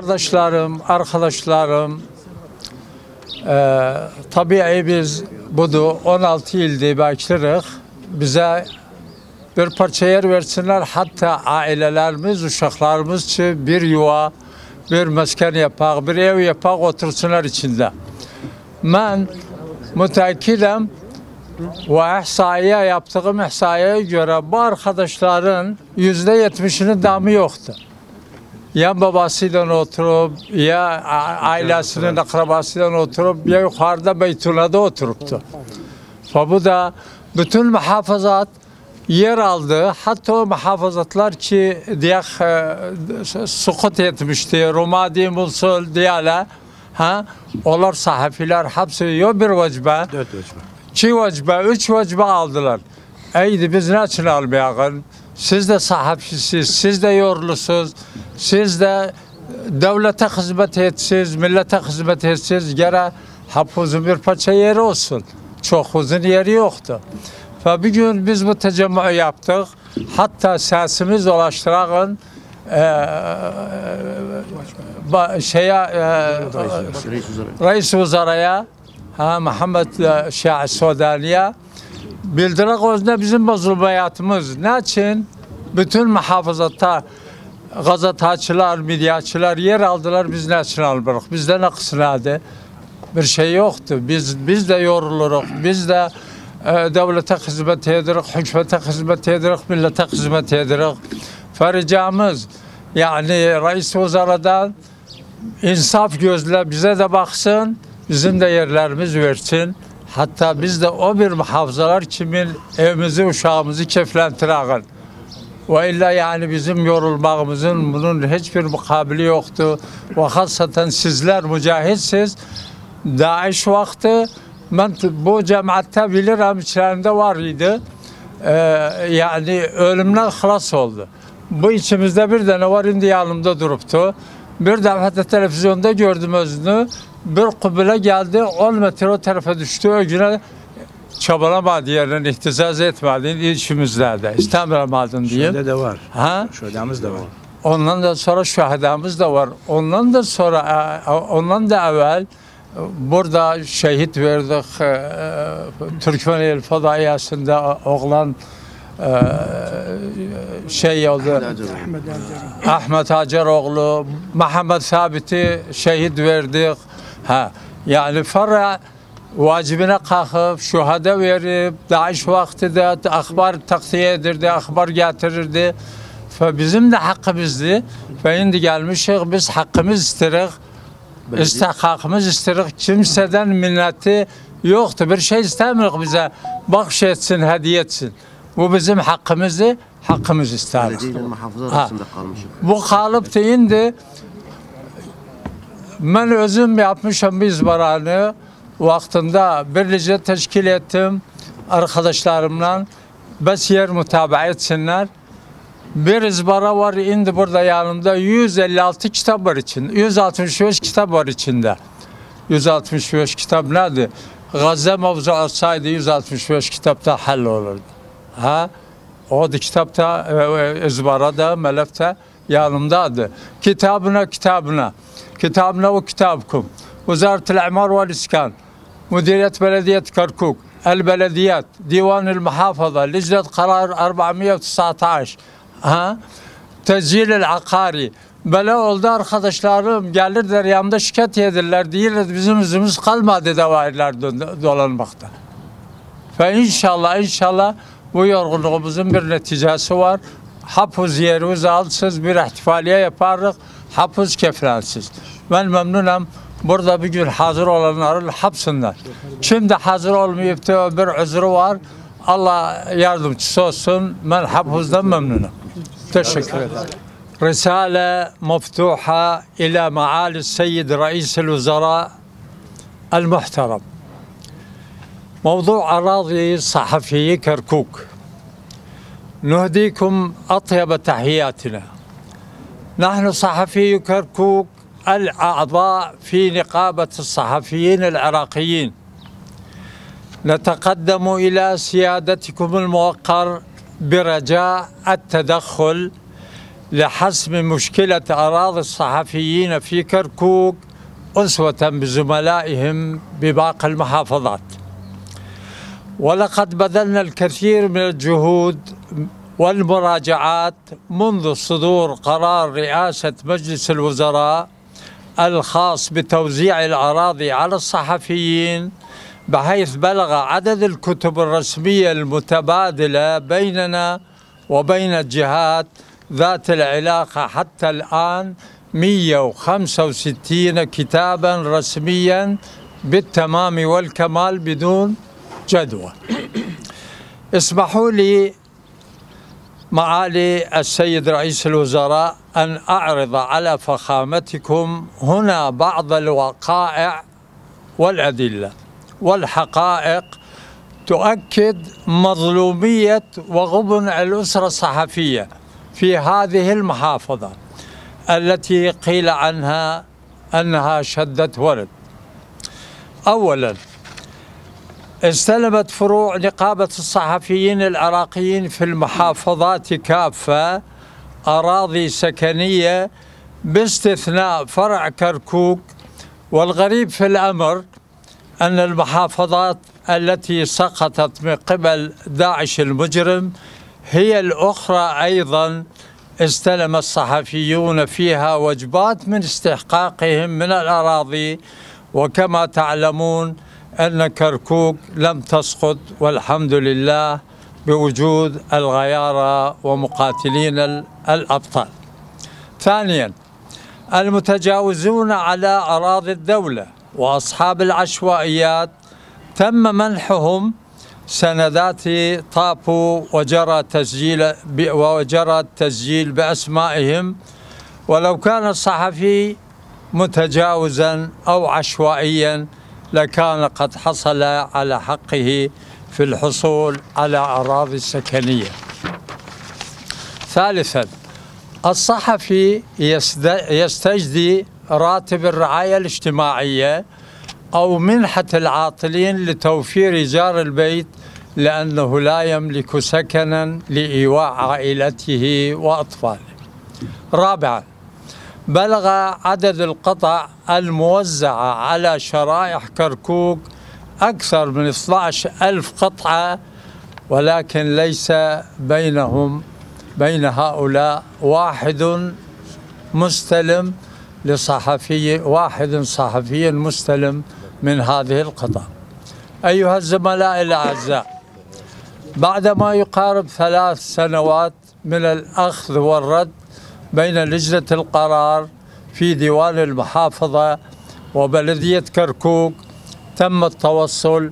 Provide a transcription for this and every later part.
Kardeşlerim, arkadaşlarım, e, tabii biz budu 16 ilde beklirik. Bize bir parça yer versinler hatta ailelerimiz, uşaklarımız için bir yuva, bir mesken yapak, bir ev yapak otursunlar içinde. Ben müteakkidim ve ihsaiye yaptığım ihsaiye göre bu arkadaşların yüzde yetmişinin damı yoktu. Ya babasıyla oturup ya ailesinin akrabasıyla oturup ya yukarıda Beytulah'da oturuptu. Ve bu da bütün muhafazat yer aldı. Hatta o muhafazatlar ki diye e, sukut etmişti. Rumadi, Musul, Diyala. Ha? Onlar sahafiler hepsi yok bir vecbe. Dört ölçme. İki vecbe, üç vecbe aldılar. Eydi biz ne için almayalım? Siz de sahafisiz, siz de yorlusunuz, siz de devlete hizmet etsiz, millete hizmet etsiz. Gene hapuzun bir parça yeri olsun. Çok uzun yeri yoktu. Ve bir gün biz bu tecemmü yaptık. Hatta sesimiz ulaştırağın eee şeye eee Reis Uzara. Reis Vuzara'ya ha Muhammed e, Şah Sudani'ye bildirek özne bizim mazlumiyatımız. Ne için? Bütün muhafazatta gazeteciler, medyaçılar yer aldılar biz için almırıq? Bizde ne kısnadı? Bir şey yoktu. Biz biz de yoruluruz. Biz de e, devlete hizmet edirik, hükümete hizmet edirik, millete hizmet edirik. Fericamız yani Reis Vuzara'dan insaf gözle bize de baksın, bizim de yerlerimiz versin. Hatta biz de o bir muhafazalar kimin evimizi, uşağımızı keflentirağın. Ve illa yani bizim yorulmağımızın bunun hiçbir mukabili yoktu. Ve hasaten sizler mücahitsiz. Daesh vakti ben bu cemaatte bilirim içlerinde var idi. Ee, yani ölümden halas oldu. Bu içimizde bir tane var indi yanımda duruptu. Bir defa da televizyonda gördüm özünü. Bir kubile geldi 10 metre o tarafa düştü. O güne çabalamadı yerine ihtizaz etmedi içimizdeydi. İstememadın diye. Şöyle de var. Ha? Şöydamız da var. Ondan da sonra şehadamız da var. Ondan da sonra e, ondan da evvel e, burada şehit verdik. e, e, Türkmen El Fadaiyası'nda oğlan e, şey oldu. Ahmet Haceroğlu, Muhammed Sabit'i şehit verdik. Ha, yani fara vacibine kalkıp şuhada verip Daesh vaktinde akbar taktiğe edirdi, akbar getirirdi. Ve bizim de hakkımızdı. Ve şimdi gelmişik biz hakkımız isterik. İstihkakımız isterik. Kimseden minneti yoktu. Bir şey istemiyoruz bize. Bahş etsin, hediye etsin. Bu bizim hakkımızdı. Hakkımız kalmışım. Bu kalıp indi. Ben özüm yapmışım biz baranı. Vaktinde birlikte teşkil ettim arkadaşlarımla. Bes yer mutabaa etsinler. Bir izbara var indi burada yanımda 156 kitap var içinde. 165 kitap var içinde. 165 kitap nedir? Gazze mevzu olsaydı 165 kitapta hallolurdu. Ha? O kitapta, e, e, izbarada, melefte yanımdadı. Kitabına kitabına. Kitabına o kitabkum. Vezaret-i İmar ve İskan. Belediyet Kerkuk. El Belediyet. Divan-ı Muhafaza. Licnet Karar 419. Ha? Tezcil akari. Böyle oldu arkadaşlarım gelirler yanımda şikayet edirler. Diyorlar bizim yüzümüz kalmadı davaylar dolanmakta. Ve inşallah inşallah bu yorgunluğumuzun bir neticesi var. Hapuz yerimiz alsız bir ihtifaliye yaparız. Hapuz keflensiz. Ben memnunum. Burada bir gün hazır olanların hapsınlar. Şimdi hazır olmayıp da bir üzrü var. Allah yardımcısı olsun. Ben hapuzdan memnunum. Teşekkür ederim. رسالة مفتوحة إلى معالي السيد رئيس الوزراء المحترم موضوع أراضي صحفي كركوك نهديكم أطيب تحياتنا نحن صحفي كركوك الأعضاء في نقابة الصحفيين العراقيين. نتقدم إلى سيادتكم الموقر برجاء التدخل لحسم مشكلة أراضي الصحفيين في كركوك أسوة بزملائهم بباقي المحافظات. ولقد بذلنا الكثير من الجهود والمراجعات منذ صدور قرار رئاسة مجلس الوزراء الخاص بتوزيع الأراضي على الصحفيين بحيث بلغ عدد الكتب الرسمية المتبادلة بيننا وبين الجهات ذات العلاقة حتى الآن 165 كتابا رسميا بالتمام والكمال بدون جدوى. اسمحوا لي معالي السيد رئيس الوزراء أن أعرض على فخامتكم هنا بعض الوقائع والأدلة والحقائق تؤكد مظلومية وغبن الأسرة الصحفية في هذه المحافظة التي قيل عنها أنها شدت ولد أولاً استلمت فروع نقابة الصحفيين العراقيين في المحافظات كافة أراضي سكنية باستثناء فرع كركوك. والغريب في الأمر أن المحافظات التي سقطت من قبل داعش المجرم هي الأخرى أيضا استلم الصحفيون فيها وجبات من استحقاقهم من الأراضي. وكما تعلمون أن كركوك لم تسقط والحمد لله بوجود الغيارة ومقاتلين الأبطال. ثانيا المتجاوزون على أراضي الدولة وأصحاب العشوائيات تم منحهم سندات طابو وجرى تسجيل وجرى التسجيل بأسمائهم. ولو كان الصحفي متجاوزا أو عشوائيا لكان قد حصل على حقه في الحصول على أراضي سكنية ثالثا الصحفي يستجدي راتب الرعاية الاجتماعية أو منحة العاطلين لتوفير جار البيت لأنه لا يملك سكنا لإيواء عائلته وأطفاله. رابعا بلغ عدد القطع الموزعة على شرائح كركوك أكثر من 12 ألف قطعة ولكن ليس بينهم بين هؤلاء واحد مستلم لصحفي واحد صحفي مستلم من هذه القطع. أيها الزملاء الأعزاء بعد ما يقارب ثلاث سنوات من الأخذ والرد بين لجنة القرار في ديوان المحافظة وبلدية كركوك تم التوصل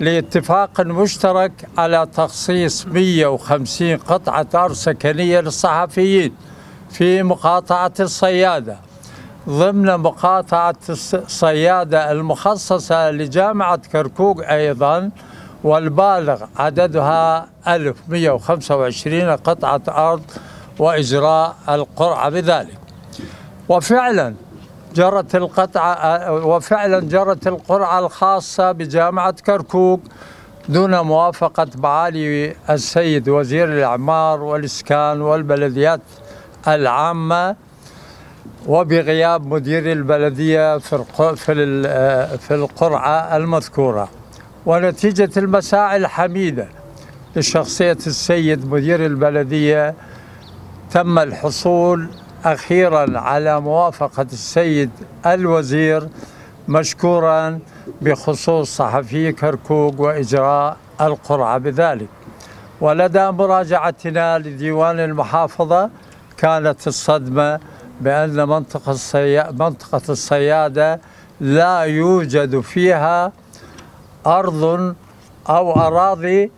لاتفاق مشترك على تخصيص 150 قطعة أرض سكنية للصحفيين في مقاطعة الصيادة. ضمن مقاطعة الصيادة المخصصة لجامعة كركوك أيضا والبالغ عددها 1125 قطعة أرض وإجراء القرعة بذلك. وفعلا جرت القطعة وفعلا جرت القرعة الخاصة بجامعة كركوك دون موافقة معالي السيد وزير الإعمار والإسكان والبلديات العامة وبغياب مدير البلدية في في القرعة المذكورة. ونتيجة المساعي الحميدة لشخصية السيد مدير البلدية تم الحصول أخيرا على موافقة السيد الوزير مشكورا بخصوص صحفي كركوك وإجراء القرعة بذلك. ولدى مراجعتنا لديوان المحافظة كانت الصدمة بأن منطقة, الصيا... منطقة الصيادة لا يوجد فيها أرض أو أراضي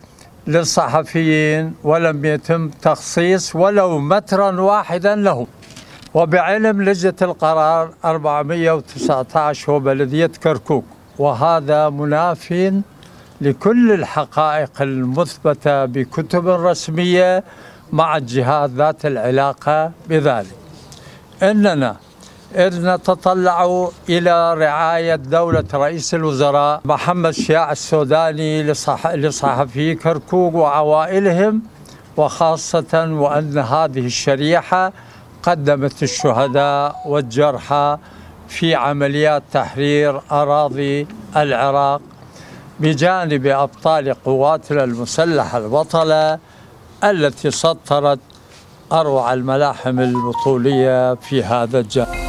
للصحفيين ولم يتم تخصيص ولو مترا واحدا لهم. وبعلم لجنة القرار 419 هو بلدية كركوك وهذا مناف لكل الحقائق المثبتة بكتب رسمية مع الجهات ذات العلاقة بذلك. إننا إذ نتطلع إلى رعاية دولة رئيس الوزراء محمد شياع السوداني لصح... لصحفي كركوك وعوائلهم وخاصة وأن هذه الشريحة قدمت الشهداء والجرحى في عمليات تحرير أراضي العراق بجانب أبطال قواتنا المسلحة البطلة التي سطرت أروع الملاحم البطولية في هذا الجانب.